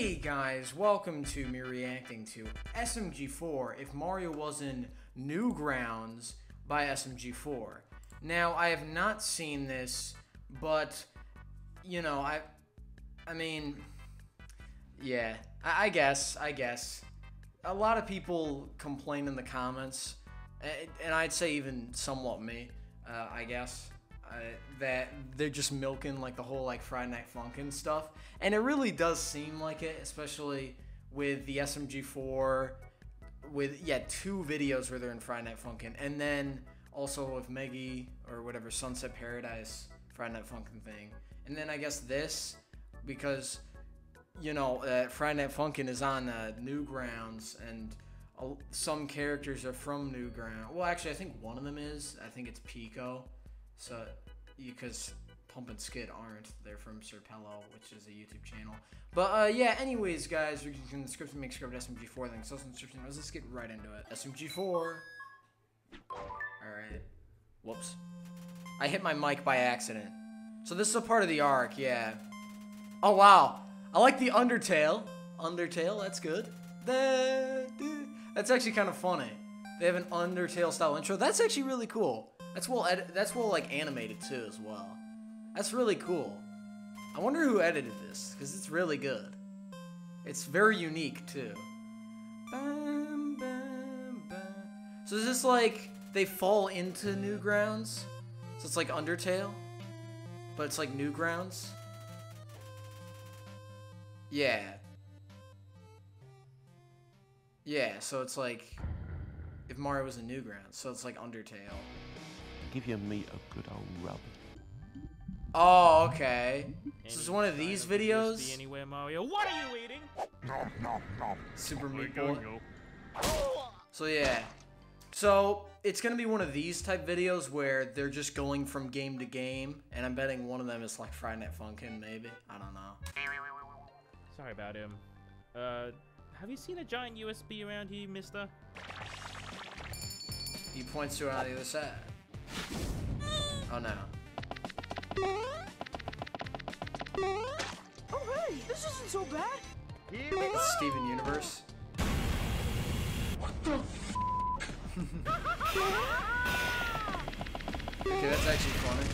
Hey guys, welcome to me reacting to SMG4 if Mario was in Newgrounds by SMG4. Now, I have not seen this, but, you know, I, I mean, yeah, I, I guess, I guess. A lot of people complain in the comments, and I'd say even somewhat me, uh, I guess, that they're just milking like the whole like Friday Night Funkin' stuff, and it really does seem like it, especially with the SMG4, with yeah two videos where they're in Friday Night Funkin', and then also with Meggy or whatever Sunset Paradise Friday Night Funkin' thing, and then I guess this because you know uh, Friday Night Funkin' is on uh, Newgrounds and some characters are from Newground. Well, actually, I think one of them is. I think it's Pico. So, because Pump and Skid aren't. They're from Sr Pelo, which is a YouTube channel. But uh, yeah, anyways, guys, we can the script make script SMG4 thing. So description. Let's get right into it. SMG4. Alright. Whoops. I hit my mic by accident. So this is a part of the arc, yeah. Oh, wow. I like the Undertale. Undertale, that's good. That's actually kind of funny. They have an Undertale style intro. That's actually really cool. That's well that's well like animated too as well. That's really cool. I wonder who edited this because it's really good. It's very unique too. Bam, bam, bam. So is this like they fall into Newgrounds? So it's like Undertale, but it's like Newgrounds. Yeah. Yeah, so it's like if Mario was a Newgrounds, so it's like Undertale give your meat a good old rub. Oh, okay. This is one of these videos. Anywhere, Mario. What are you eating? Nom, nom, nom. Super Meat Boy. So yeah. So it's gonna be one of these type videos where they're just going from game to game, and I'm betting one of them is like Friday Night Funkin', maybe. I don't know. Sorry about him. Uh, have you seen a giant USB around here, Mister? He points to it on the other side. Oh no. Oh hey, this isn't so bad. Steven Universe. What the f Okay, that's actually funny.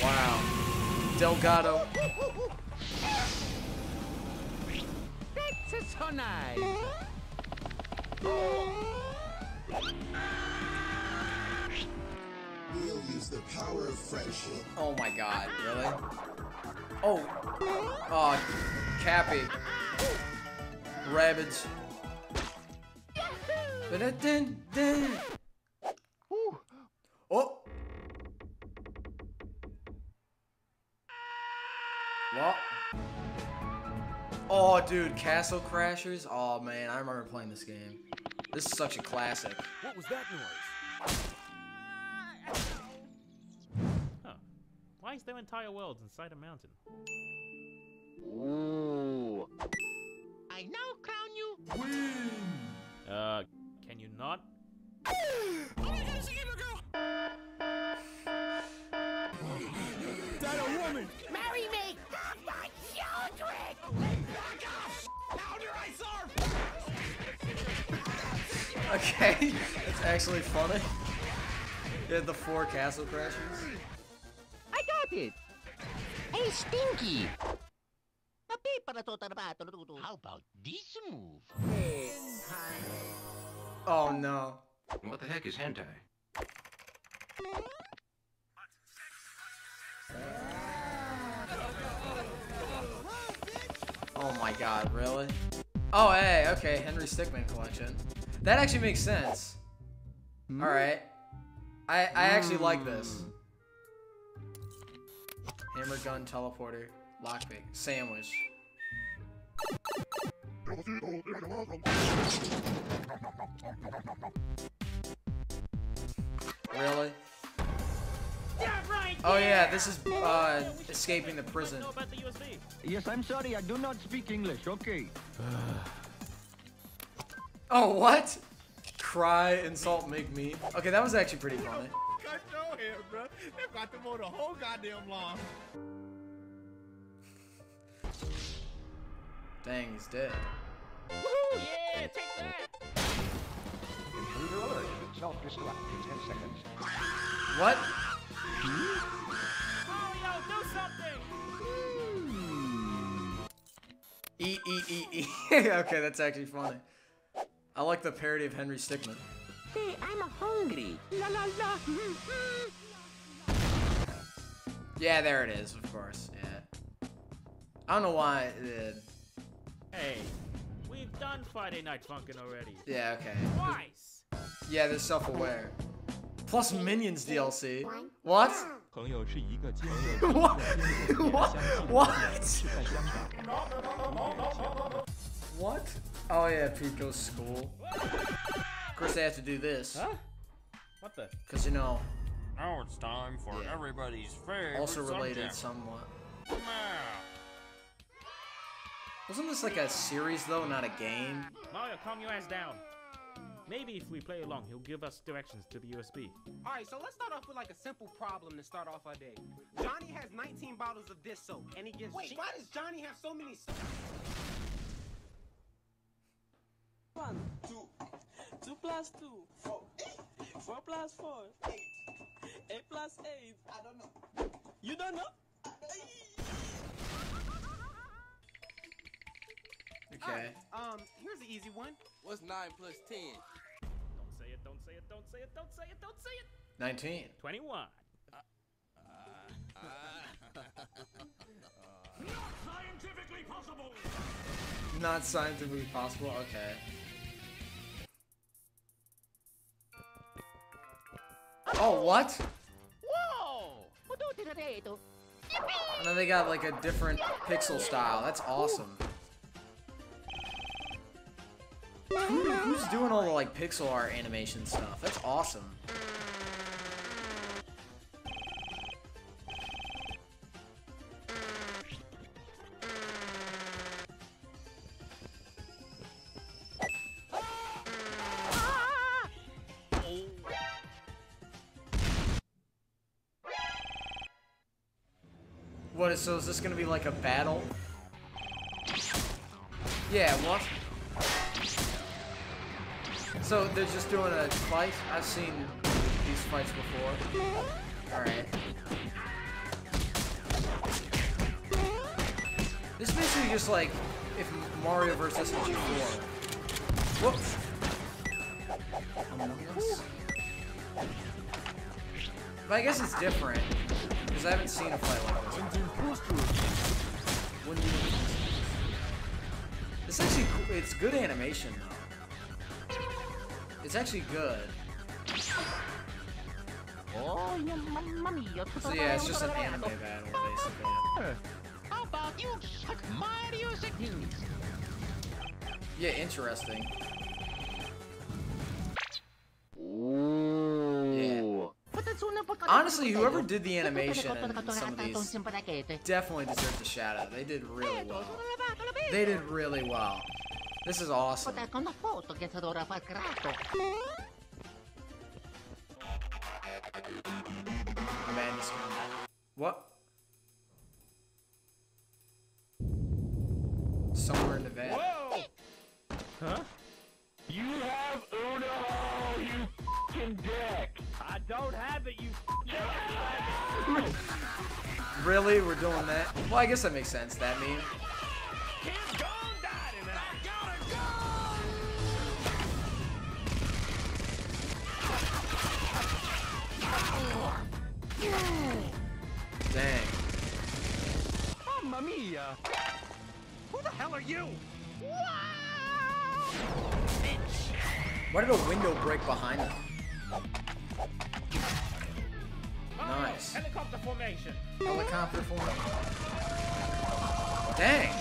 Wow. Delgado. That's so nice. We'll use the power of friendship. Oh my god, really? Oh, uh, oh, Cappy. Rabbids. Oh! What? Oh, dude, Castle Crashers? Oh, man, I remember playing this game. This is such a classic. What was that noise? Huh. Why is there entire worlds inside a mountain? Ooh. I now crown you Queen! Uh, can you not? Okay, that's actually funny. Yeah, the four castle crashers. I got it! Hey, Stinky! How about this move? Oh no. What the heck is hentai? Oh my god, really? Oh, hey, okay, Henry Stickmin collection. That actually makes sense. Hmm? Alright. I, I actually like this. Hammer gun, teleporter, lockpick, sandwich. Really? Oh yeah, this is uh, escaping the prison. Know about the USB? Yes, I'm sorry, I do not speak English. Okay. Oh, what? Cry, insult, make me. Okay, that was actually pretty funny. show here, bro. They got them on the whole goddamn lawn. Dang, he's dead. Woohoo! Yeah, take that! What? Mario, do something! E E E E. okay, that's actually funny. I like the parody of Henry Stickmin. Hey, I'm hungry. La la la. Yeah, there it is, of course. Yeah. I don't know why. Hey, we've done Friday Night Funkin' already. Yeah, okay. Twice. Yeah, they're self-aware. Plus Minions DLC. What? what? what? What? Oh yeah, Pete goes to school. Of course they have to do this. Huh? What the? Cause you know. Now it's time for yeah. everybody's favorite Also related subject. somewhat. Wasn't this like a series though, not a game? Mario, calm your ass down. Maybe if we play along, he'll give us directions to the USB. Alright, so let's start off with like a simple problem to start off our day. Johnny has 19 bottles of dish soap, and he gives- Wait, why does Johnny have so many? Plus two, four, four plus four, eight, eight plus eight. I don't know. You don't know? Okay. Um, here's an easy one. What's nine plus ten? Don't say it, don't say it, don't say it, don't say it, don't say it! 19. 21. Not scientifically possible? Not scientifically possible. Okay. Oh, what? Whoa! And then they got like a different pixel style. That's awesome. Who, who's doing all the like pixel art animation stuff? That's awesome. So is this gonna be like a battle? Yeah, what? So they're just doing a fight? I've seen these fights before. Alright. This is basically just like if Mario vs. SMG4. Whoops. But I guess it's different. Because I haven't seen a fight like this. It's actually it's good animation though. It's actually good. So yeah, it's just an anime battle basically. How about you Mario's news? Yeah, interesting. Honestly, whoever did the animation in some of these definitely deserves a shout out. They did really well. They did really well. This is awesome. con la foto che sarò raffaccato. Man, this What? Somewhere in Nevada. Whoa! Huh? You have Uno, you fucking dick. I don't have it, you Really? We're doing that? Well, I guess that makes sense. That meme. Kid's gone died. Dang. Mamma mia! Who the hell are you? Why did a window break behind them? Mario, Nice. Helicopter formation. Helicopter form. Dang.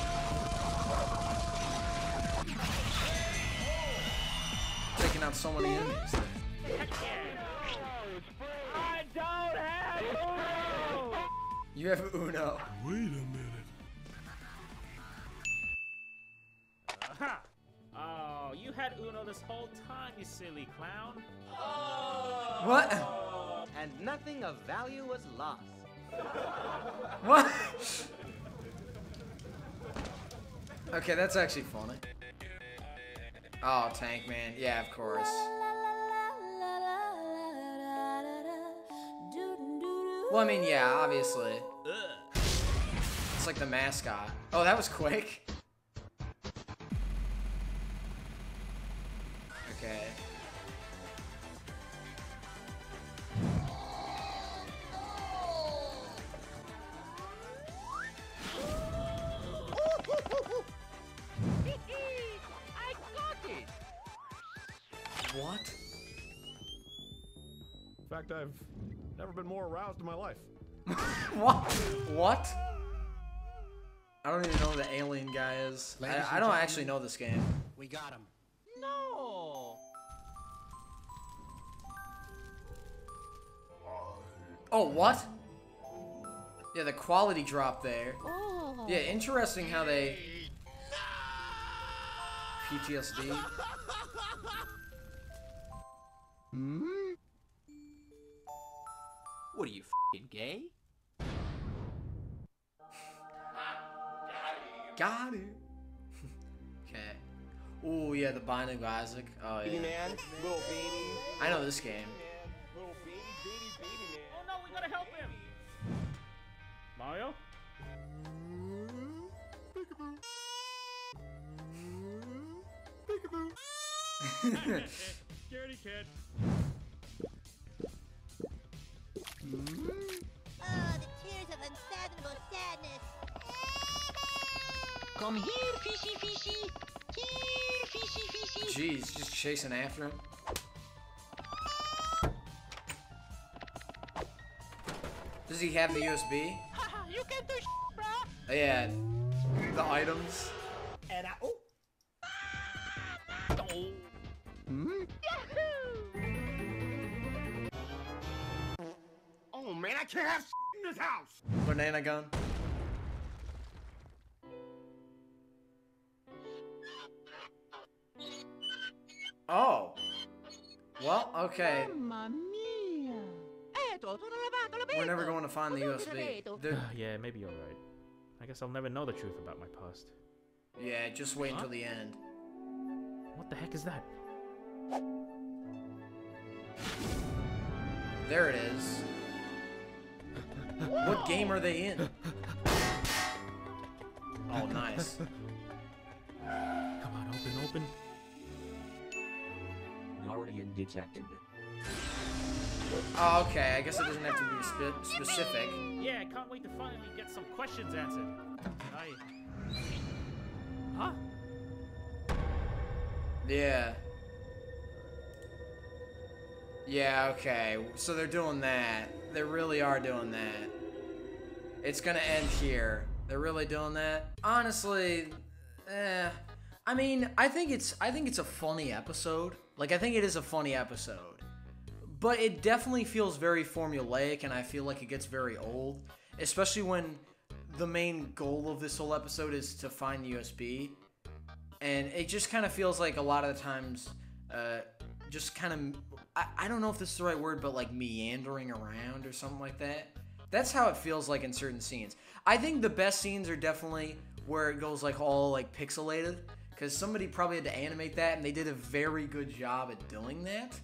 Taking out so many enemies. there. I don't have Uno! You have Uno. Wait a minute. Aha! Oh, you had Uno this whole time, you silly clown. What? And nothing of value was lost. What? okay, that's actually funny. Oh, Tank Man. Yeah, of course. Well, I mean, yeah, obviously. It's like the mascot. Oh, that was quick. Fact, I've never been more aroused in my life. What? What? I don't even know who the alien guy is. I, I don't actually know this game. We got him. No! Oh, what? Yeah, the quality drop there. Oh. Yeah, interesting how they PTSD. Binding of Isaac. Oh Baby man, little baby. I know this game. Little baby, baby, baby man. Oh no, we gotta help him! Mario? Scaredy cat. Oh, the tears of unfathomable sadness. Come here, fishy fishy! Here, fishy fishy! Jeez, just chasing after him. Does he have the USB? Haha, you can do sh bruh! Oh, yeah. The items. And I, oh, oh man, I can't have in this house. Banana gun. Oh. Well, okay. Mamma mia! Eh, tutto lavato, We're never going to find the USB. l'abito. There- yeah, maybe you're right. I guess I'll never know the truth about my past. yeah, just wait until the end. What the heck is that? There it is. what game are they in? Oh, nice. Come on, open, open. Guardian detected. Oh, okay. I guess it doesn't have to be spe- specific. Yeah, I can't wait to finally get some questions answered. I. Huh? Yeah. Yeah, okay. So they're doing that. They really are doing that. It's gonna end here. They're really doing that. Honestly, eh. I mean, I think it's I think it's a funny episode. Like I think it is a funny episode. But it definitely feels very formulaic and I feel like it gets very old, especially when the main goal of this whole episode is to find the USB and it just kind of feels like a lot of the times uh, just kind of I, I don't know if this is the right word but like meandering around or something like that that's how it feels like in certain scenes i think the best scenes are definitely where it goes like all like pixelated because somebody probably had to animate that and they did a very good job at doing that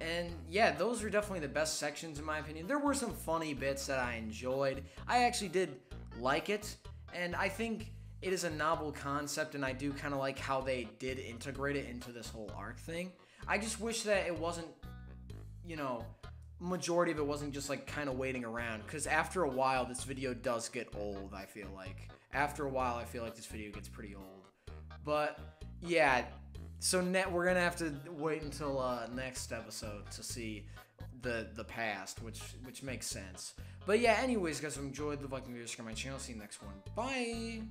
and yeah, those are definitely the best sections in my opinion. There were some funny bits that I enjoyed. I actually did like it, and I think it is a novel concept, and I do kind of like how they did integrate it into this whole arc thing. I just wish that it wasn't, you know, majority of it wasn't just like kind of waiting around, because after a while, this video does get old, I feel like. After a while, I feel like this video gets pretty old. But yeah, so net we're gonna have to wait until uh, next episode to see the the past, which which makes sense. But yeah, anyways, guys, enjoyed the Viking video, subscribe my channel. See you next one. Bye.